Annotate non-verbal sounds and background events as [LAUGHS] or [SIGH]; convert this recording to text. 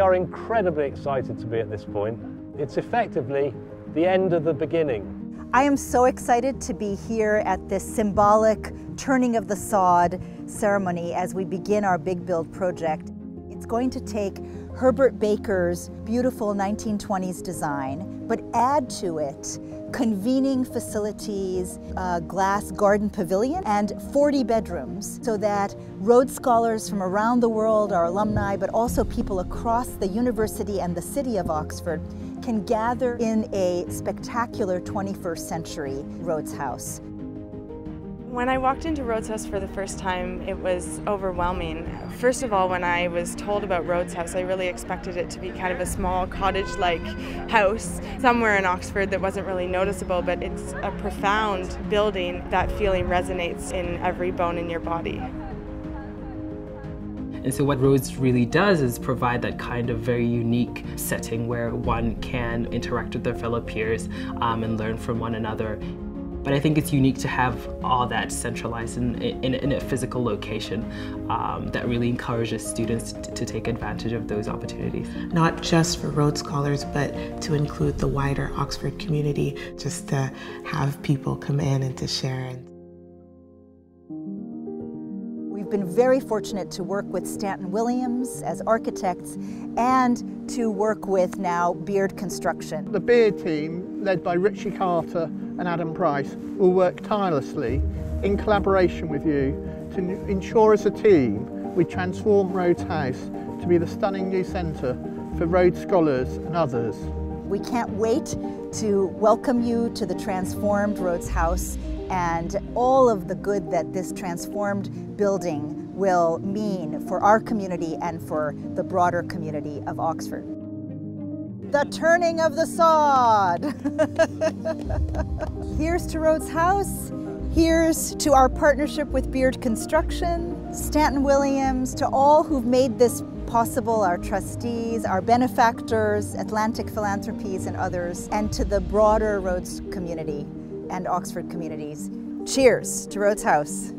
are incredibly excited to be at this point. It's effectively the end of the beginning. I am so excited to be here at this symbolic turning of the sod ceremony as we begin our Big Build project. It's going to take Herbert Baker's beautiful 1920s design, but add to it convening facilities, a glass garden pavilion, and 40 bedrooms so that Rhodes Scholars from around the world, our alumni, but also people across the university and the city of Oxford can gather in a spectacular 21st century Rhodes House. When I walked into Rhodes House for the first time, it was overwhelming. First of all, when I was told about Rhodes House, I really expected it to be kind of a small cottage-like house somewhere in Oxford that wasn't really noticeable, but it's a profound building. That feeling resonates in every bone in your body. And so, what Rhodes really does is provide that kind of very unique setting where one can interact with their fellow peers um, and learn from one another. But I think it's unique to have all that centralized in, in, in a physical location um, that really encourages students to, to take advantage of those opportunities. Not just for Rhodes Scholars, but to include the wider Oxford community, just to have people come in and to share. And we've been very fortunate to work with Stanton Williams as architects and to work with now Beard Construction. The Beard team, led by Richie Carter and Adam Price, will work tirelessly in collaboration with you to ensure as a team we transform Rhodes House to be the stunning new centre for Rhodes scholars and others. We can't wait to welcome you to the transformed Rhodes House and all of the good that this transformed building will mean for our community and for the broader community of Oxford. The turning of the sod. [LAUGHS] Here's to Rhodes House. Here's to our partnership with Beard Construction, Stanton Williams, to all who've made this possible, our trustees, our benefactors, Atlantic Philanthropies and others, and to the broader Rhodes community and Oxford communities. Cheers to Rhodes House.